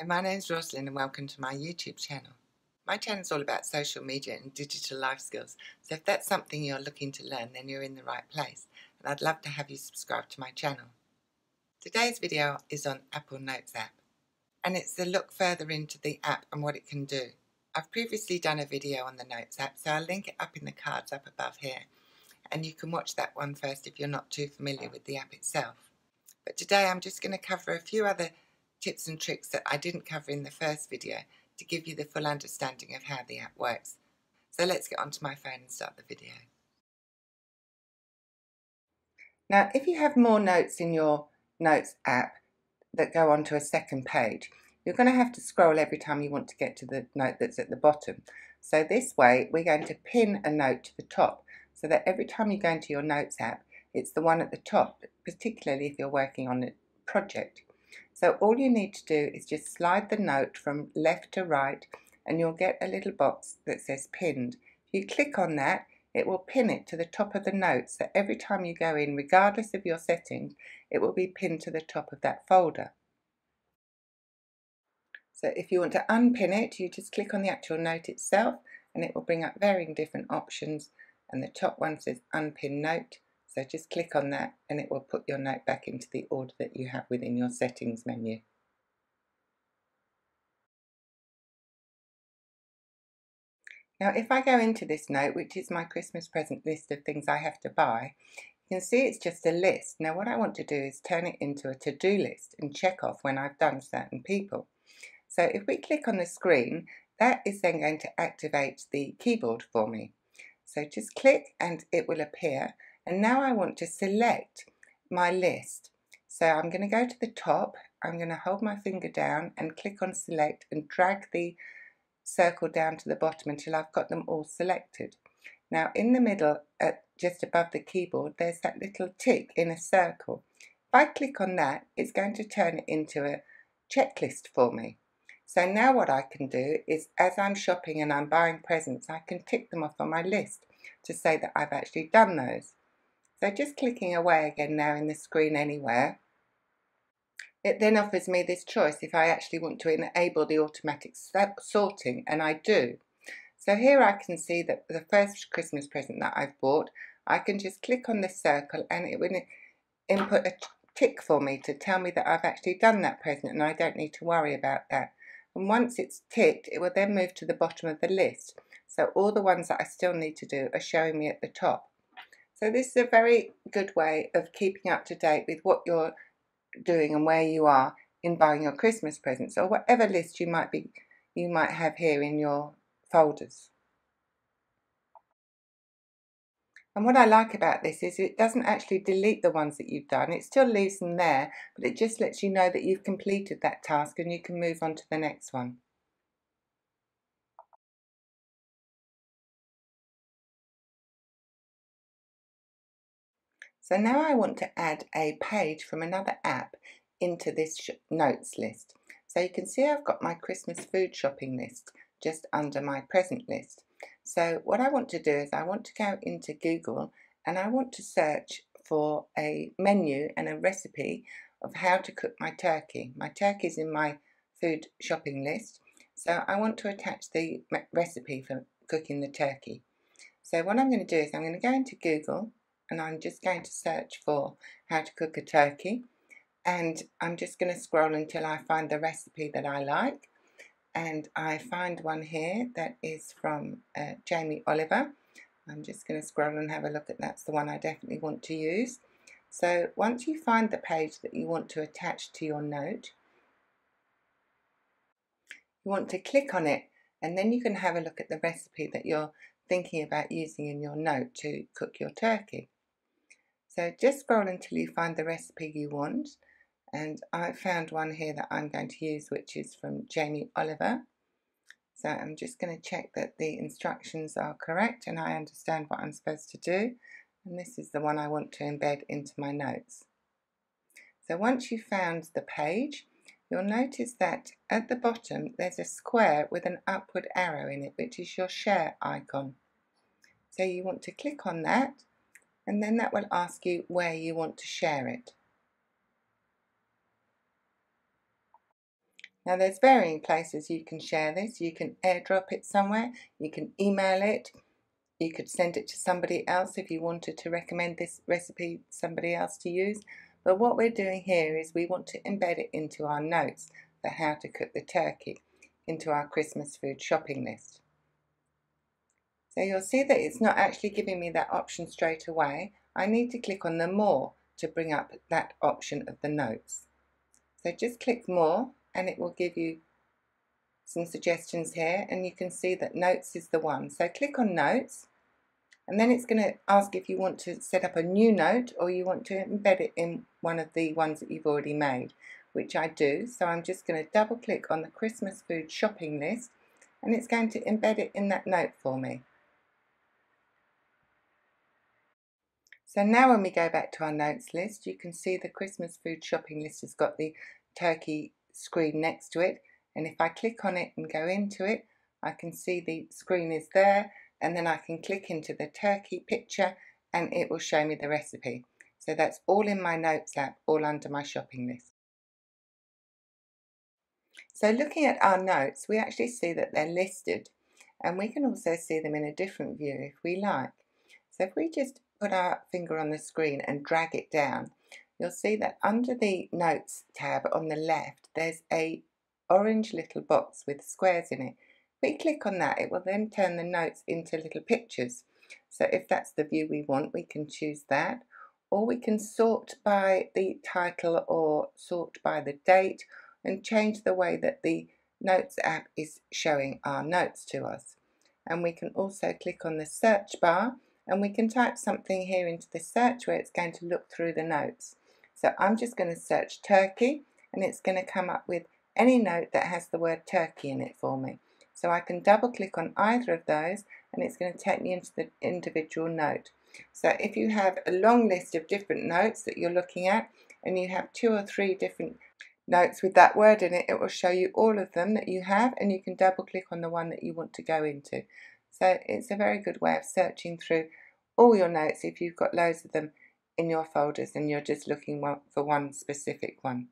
Hi, my name is Rosalind and welcome to my YouTube channel. My channel is all about social media and digital life skills, so if that's something you're looking to learn then you're in the right place and I'd love to have you subscribe to my channel. Today's video is on Apple Notes app and it's a look further into the app and what it can do. I've previously done a video on the Notes app so I'll link it up in the cards up above here and you can watch that one first if you're not too familiar with the app itself. But today I'm just going to cover a few other tips and tricks that I didn't cover in the first video to give you the full understanding of how the app works. So let's get onto my phone and start the video. Now if you have more notes in your Notes app that go onto a second page, you're going to have to scroll every time you want to get to the note that's at the bottom. So this way we're going to pin a note to the top so that every time you go into your Notes app it's the one at the top, particularly if you're working on a project. So all you need to do is just slide the note from left to right and you'll get a little box that says pinned. If you click on that, it will pin it to the top of the note so every time you go in, regardless of your settings, it will be pinned to the top of that folder. So if you want to unpin it, you just click on the actual note itself and it will bring up varying different options and the top one says unpin note so just click on that and it will put your note back into the order that you have within your settings menu. Now if I go into this note, which is my Christmas present list of things I have to buy, you can see it's just a list. Now what I want to do is turn it into a to-do list and check off when I've done certain people. So if we click on the screen, that is then going to activate the keyboard for me. So just click and it will appear and now I want to select my list. So I'm going to go to the top, I'm going to hold my finger down and click on select and drag the circle down to the bottom until I've got them all selected. Now in the middle, at just above the keyboard, there's that little tick in a circle. If I click on that, it's going to turn it into a checklist for me. So now what I can do is, as I'm shopping and I'm buying presents, I can tick them off on my list to say that I've actually done those. So just clicking away again now in the screen anywhere, it then offers me this choice if I actually want to enable the automatic sorting, and I do. So here I can see that the first Christmas present that I've bought, I can just click on this circle and it will input a tick for me to tell me that I've actually done that present and I don't need to worry about that. And once it's ticked, it will then move to the bottom of the list. So all the ones that I still need to do are showing me at the top. So this is a very good way of keeping up to date with what you're doing and where you are in buying your Christmas presents or whatever list you might be you might have here in your folders. And what I like about this is it doesn't actually delete the ones that you've done. It still leaves them there, but it just lets you know that you've completed that task and you can move on to the next one. So now I want to add a page from another app into this notes list. So you can see I've got my Christmas food shopping list just under my present list. So what I want to do is I want to go into Google and I want to search for a menu and a recipe of how to cook my turkey. My turkey is in my food shopping list. So I want to attach the recipe for cooking the turkey. So what I'm going to do is I'm going to go into Google and I'm just going to search for how to cook a turkey. And I'm just going to scroll until I find the recipe that I like. And I find one here that is from uh, Jamie Oliver. I'm just going to scroll and have a look at that's the one I definitely want to use. So once you find the page that you want to attach to your note you want to click on it and then you can have a look at the recipe that you're thinking about using in your note to cook your turkey. So just scroll until you find the recipe you want. And I found one here that I'm going to use, which is from Jamie Oliver. So I'm just going to check that the instructions are correct and I understand what I'm supposed to do. And this is the one I want to embed into my notes. So once you've found the page, you'll notice that at the bottom there's a square with an upward arrow in it, which is your share icon. So you want to click on that and then that will ask you where you want to share it. Now there's varying places you can share this. You can airdrop it somewhere, you can email it, you could send it to somebody else if you wanted to recommend this recipe somebody else to use. But what we're doing here is we want to embed it into our notes for how to cook the turkey, into our Christmas food shopping list. So you'll see that it's not actually giving me that option straight away. I need to click on the more to bring up that option of the notes. So just click more and it will give you some suggestions here and you can see that notes is the one. So click on notes and then it's going to ask if you want to set up a new note or you want to embed it in one of the ones that you've already made, which I do. So I'm just going to double click on the Christmas food shopping list and it's going to embed it in that note for me. So now when we go back to our notes list, you can see the Christmas food shopping list has got the turkey screen next to it. And if I click on it and go into it, I can see the screen is there and then I can click into the turkey picture and it will show me the recipe. So that's all in my notes app, all under my shopping list. So looking at our notes, we actually see that they're listed and we can also see them in a different view if we like. So if we just put our finger on the screen and drag it down, you'll see that under the Notes tab on the left, there's a orange little box with squares in it. If we click on that, it will then turn the notes into little pictures. So if that's the view we want, we can choose that. Or we can sort by the title or sort by the date and change the way that the Notes app is showing our notes to us. And we can also click on the search bar and we can type something here into the search where it's going to look through the notes. So I'm just going to search turkey and it's going to come up with any note that has the word turkey in it for me. So I can double click on either of those and it's going to take me into the individual note. So if you have a long list of different notes that you're looking at and you have two or three different notes with that word in it, it will show you all of them that you have and you can double click on the one that you want to go into. So it's a very good way of searching through all your notes if you've got loads of them in your folders and you're just looking for one specific one.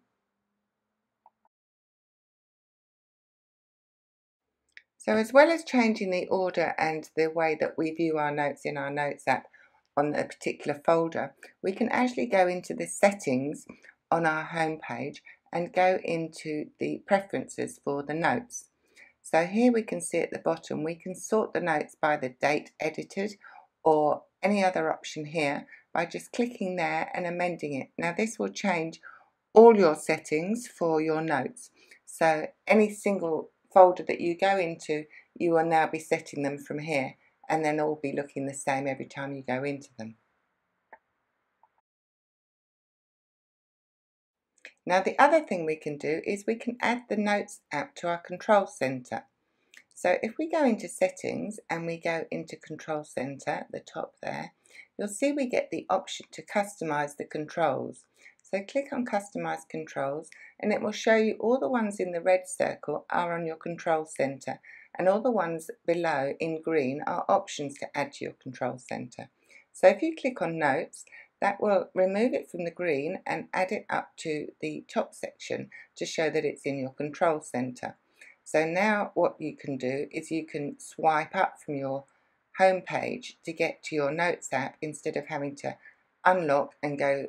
So as well as changing the order and the way that we view our notes in our Notes app on a particular folder, we can actually go into the settings on our home page and go into the preferences for the notes. So here we can see at the bottom, we can sort the notes by the date edited or any other option here by just clicking there and amending it. Now this will change all your settings for your notes. So any single folder that you go into, you will now be setting them from here and then all be looking the same every time you go into them. Now the other thing we can do is we can add the Notes app to our control center. So if we go into settings and we go into control center, at the top there, you'll see we get the option to customize the controls. So click on customize controls and it will show you all the ones in the red circle are on your control center and all the ones below in green are options to add to your control center. So if you click on notes, that will remove it from the green and add it up to the top section to show that it's in your control center. So now what you can do is you can swipe up from your home page to get to your Notes app instead of having to unlock and go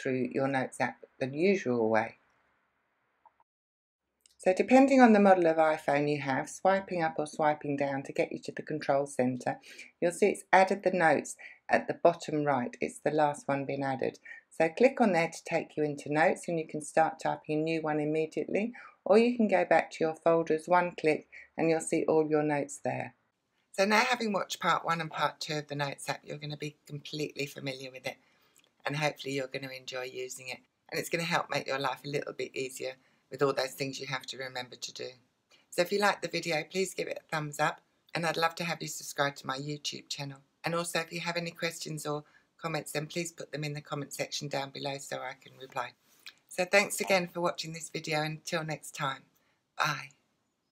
through your Notes app the usual way. So depending on the model of iPhone you have, swiping up or swiping down to get you to the control center, you'll see it's added the notes at the bottom right. It's the last one being added. So click on there to take you into notes and you can start typing a new one immediately or you can go back to your folders one click and you'll see all your notes there. So now having watched part one and part two of the Notes app, you're going to be completely familiar with it and hopefully you're going to enjoy using it. And it's going to help make your life a little bit easier with all those things you have to remember to do. So if you like the video, please give it a thumbs up and I'd love to have you subscribe to my YouTube channel. And also if you have any questions or comments, then please put them in the comment section down below so I can reply. So thanks again for watching this video. Until next time, bye.